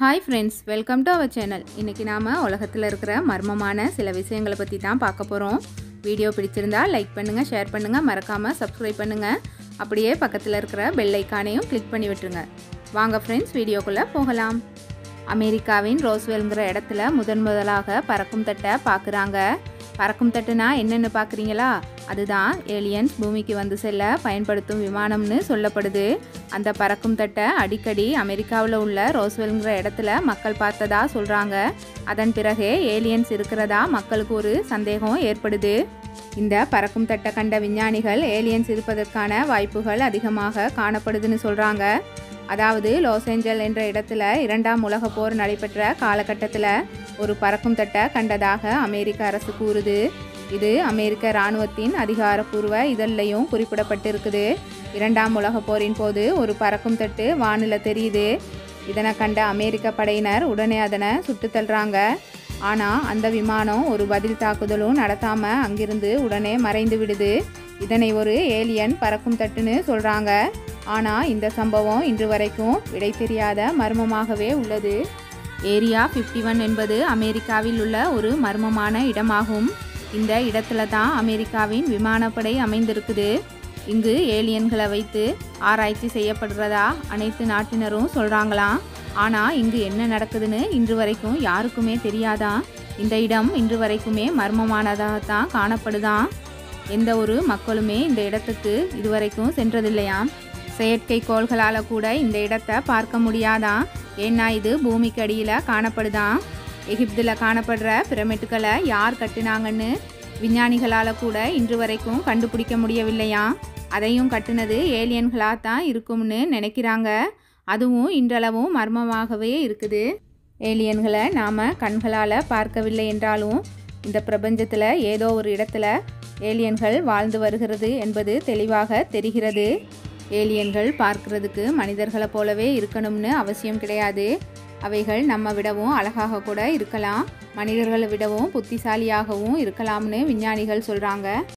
Hi friends welcome to our channel இன்றைக்கி நாம் உலகத்தில் இருக்கிற மர்மமான சில விஷயங்களை பற்றி தான் பார்க்க போகிறோம் வீடியோ பிடிச்சிருந்தா லைக் பண்ணுங்கள் ஷேர் பண்ணுங்கள் மறக்காமல் சப்ஸ்கிரைப் பண்ணுங்கள் அப்படியே பக்கத்தில் இருக்கிற பெல் ஐக்கானையும் கிளிக் பண்ணி விட்டுருங்க. வாங்க ஃப்ரெண்ட்ஸ் வீடியோக்குள்ளே போகலாம். அமெரிக்காவின் ரோஸ்வெல்ங்கிற இடத்துல முதன் முதலாக பறக்கும் தட்டை பார்க்குறாங்க பறக்கும் தட்டுனா என்னென்னு பார்க்குறீங்களா அதுதான் ஏலியன்ஸ் பூமிக்கு வந்து செல்ல பயன்படுத்தும் விமானம்னு சொல்லப்படுது. அந்த பறக்கும் தட்டை அடிக்கடி அமெரிக்காவில் உள்ள ரோஸ்வெல்ங்கிற இடத்துல மக்கள் பார்த்ததா சொல்கிறாங்க அதன் பிறகே ஏலியன்ஸ் இருக்கிறதா மக்களுக்கு ஒரு சந்தேகம் ஏற்படுது. இந்த பறக்கும் தட்டை கண்ட விஞ்ஞானிகள் ஏலியன்ஸ் இருப்பதற்கான வாய்ப்புகள் அதிகமாக காணப்படுதுன்னு சொல்கிறாங்க அதாவது லாஸ் ஏஞ்சல் என்ற இடத்துல இரண்டாம் உலக போர் நடைபெற்ற காலகட்டத்தில் ஒரு பறக்கும் தட்டை கண்டதாக அமெரிக்க அரசு கூறுது. இது அமெரிக்க இராணுவத்தின் அதிகாரப்பூர்வ இதழ்லையும் குறிப்பிடப்பட்டிருக்குது. இரண்டாம் உலக போரின் போது ஒரு பறக்கும் தட்டு வானில தெரியுது. இதனை கண்ட அமெரிக்க படையினர் உடனே அதனை சுட்டு தள்ளுறாங்க. ஆனால் அந்த விமானம் ஒரு பதில் தாக்குதலும் நடத்தாமல் அங்கிருந்து உடனே மறைந்து விடுது. இதனை ஒரு ஏலியன் பறக்கும் தட்டுன்னு சொல்கிறாங்க ஆனால் இந்த சம்பவம் இன்று வரைக்கும் விடை தெரியாத மர்மமாகவே உள்ளது. ஏரியா ஃபிஃப்டி ஒன் என்பது அமெரிக்காவில் உள்ள ஒரு மர்மமான இடமாகும். இந்த இடத்துல தான் அமெரிக்காவின் விமானப்படை அமைந்திருக்குது. இங்கு ஏலியன்களை வைத்து ஆராய்ச்சி செய்யப்படுறதா அனைத்து நாட்டினரும் சொல்கிறாங்களாம் ஆனால் இங்கு என்ன நடக்குதுன்னு இன்று வரைக்கும் யாருக்குமே தெரியாதான் இந்த இடம் இன்று வரைக்குமே மர்மமானதாக தான் காணப்படுதான் எந்த ஒரு மக்களுமே இந்த இடத்துக்கு இதுவரைக்கும் சென்றதில்லையாம் செயற்கை கோள்களால் கூட இந்த இடத்தை பார்க்க முடியாதான் ஏன்னா இது பூமிக்கு அடியில் காணப்படுதான் எகிப்தில் காணப்படுற பிரமிட்டுகளை யார் கட்டினாங்கன்னு விஞ்ஞானிகளால் கூட இன்று வரைக்கும் கண்டுபிடிக்க முடியவில்லையாம் அதையும் கட்டினது ஏலியன்களாக தான் இருக்கும்னு நினைக்கிறாங்க. அதுவும் இன்றளவும் மர்மமாகவே இருக்குது. ஏலியன்களை நாம் கண்களால் பார்க்கவில்லை என்றாலும் இந்த பிரபஞ்சத்தில் ஏதோ ஒரு இடத்துல ஏலியன்கள் வாழ்ந்து வருகிறது என்பது தெளிவாக தெரிகிறது. ஏலியன்கள் பார்க்கறதுக்கு மனிதர்களை போலவே இருக்கணும்னு அவசியம் கிடையாது. அவைகள் நம்ம விடவும் அழகாக கூட இருக்கலாம். மனிதர்களை விடவும் புத்திசாலியாகவும் இருக்கலாம்னு விஞ்ஞானிகள் சொல்கிறாங்க